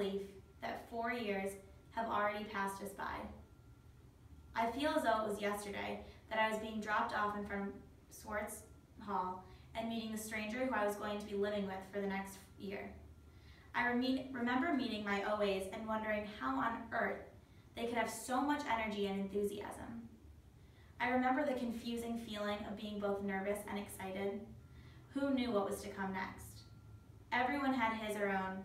belief that four years have already passed us by. I feel as though it was yesterday that I was being dropped off in front of Swartz Hall and meeting the stranger who I was going to be living with for the next year. I rem remember meeting my OAs and wondering how on earth they could have so much energy and enthusiasm. I remember the confusing feeling of being both nervous and excited. Who knew what was to come next? Everyone had his or own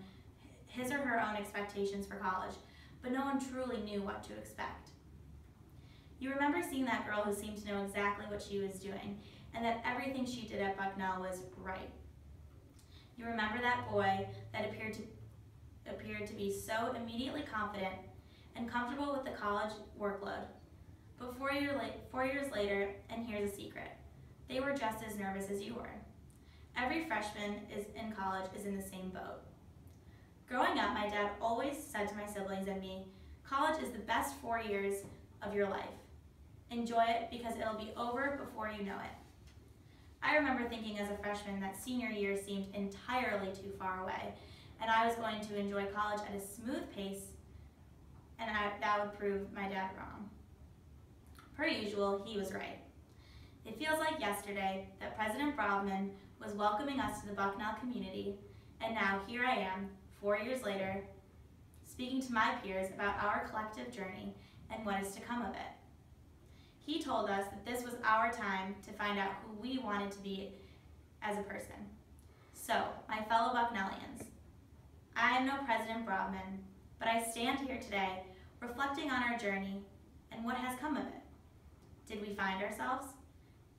his or her own expectations for college, but no one truly knew what to expect. You remember seeing that girl who seemed to know exactly what she was doing and that everything she did at Bucknell was right. You remember that boy that appeared to, appeared to be so immediately confident and comfortable with the college workload. But four, year four years later, and here's a secret, they were just as nervous as you were. Every freshman is in college is in the same boat. Growing up, my dad always said to my siblings and me, college is the best four years of your life. Enjoy it because it'll be over before you know it. I remember thinking as a freshman that senior year seemed entirely too far away, and I was going to enjoy college at a smooth pace, and I, that would prove my dad wrong. Per usual, he was right. It feels like yesterday that President Bravman was welcoming us to the Bucknell community, and now here I am, four years later, speaking to my peers about our collective journey and what is to come of it. He told us that this was our time to find out who we wanted to be as a person. So, my fellow Bucknellians, I am no President Bravman, but I stand here today reflecting on our journey and what has come of it. Did we find ourselves?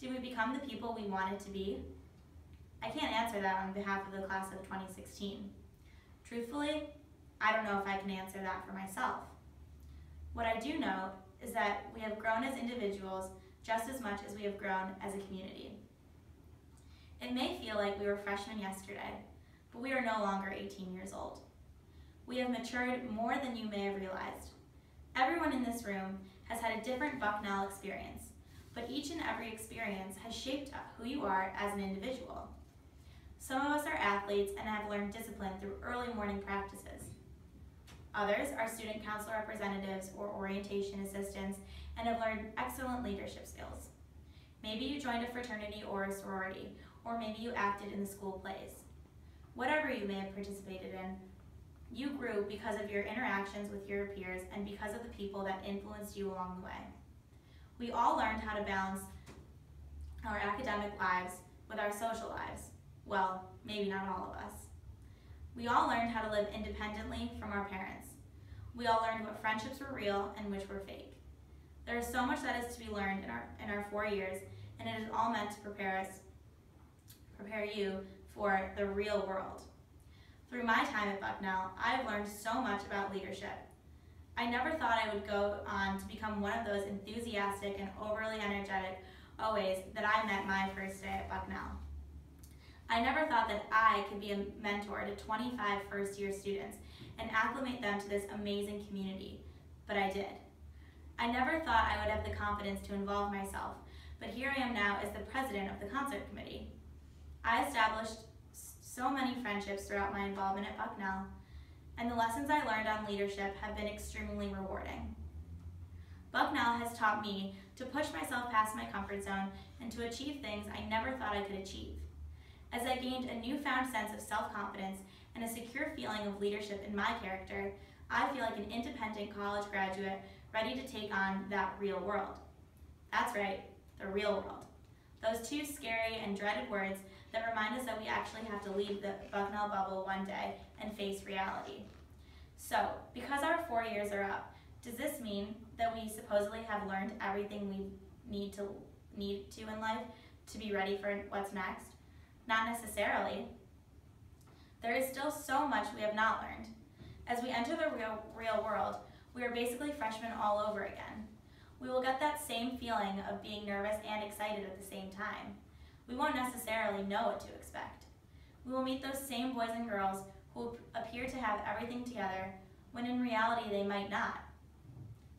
Did we become the people we wanted to be? I can't answer that on behalf of the class of 2016. Truthfully, I don't know if I can answer that for myself. What I do know is that we have grown as individuals just as much as we have grown as a community. It may feel like we were freshmen yesterday, but we are no longer 18 years old. We have matured more than you may have realized. Everyone in this room has had a different Bucknell experience, but each and every experience has shaped who you are as an individual. Some of us are athletes and have learned discipline through early morning practices. Others are student council representatives or orientation assistants and have learned excellent leadership skills. Maybe you joined a fraternity or a sorority, or maybe you acted in the school plays. Whatever you may have participated in, you grew because of your interactions with your peers and because of the people that influenced you along the way. We all learned how to balance our academic lives with our social lives. Well, maybe not all of us. We all learned how to live independently from our parents. We all learned what friendships were real and which were fake. There is so much that is to be learned in our, in our four years, and it is all meant to prepare us, prepare you for the real world. Through my time at Bucknell, I have learned so much about leadership. I never thought I would go on to become one of those enthusiastic and overly energetic OAs that I met my first day at Bucknell. I never thought that I could be a mentor to 25 first year students and acclimate them to this amazing community, but I did. I never thought I would have the confidence to involve myself, but here I am now as the president of the concert committee. I established so many friendships throughout my involvement at Bucknell, and the lessons I learned on leadership have been extremely rewarding. Bucknell has taught me to push myself past my comfort zone and to achieve things I never thought I could achieve. As I gained a newfound sense of self-confidence and a secure feeling of leadership in my character, I feel like an independent college graduate ready to take on that real world. That's right, the real world. Those two scary and dreaded words that remind us that we actually have to leave the Bucknell bubble one day and face reality. So, because our four years are up, does this mean that we supposedly have learned everything we need to need to in life to be ready for what's next? Not necessarily. There is still so much we have not learned. As we enter the real, real world, we are basically freshmen all over again. We will get that same feeling of being nervous and excited at the same time. We won't necessarily know what to expect. We will meet those same boys and girls who appear to have everything together when in reality they might not.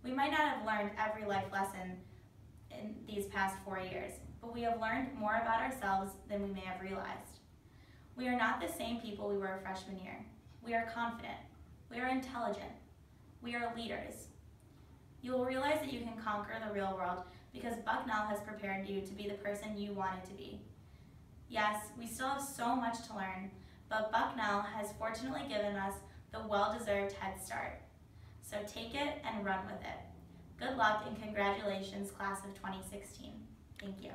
We might not have learned every life lesson in these past four years, but we have learned more about ourselves than we may have realized. We are not the same people we were freshman year. We are confident. We are intelligent. We are leaders. You will realize that you can conquer the real world because Bucknell has prepared you to be the person you wanted to be. Yes, we still have so much to learn, but Bucknell has fortunately given us the well-deserved head start. So take it and run with it. Good luck and congratulations, class of 2016. Thank you.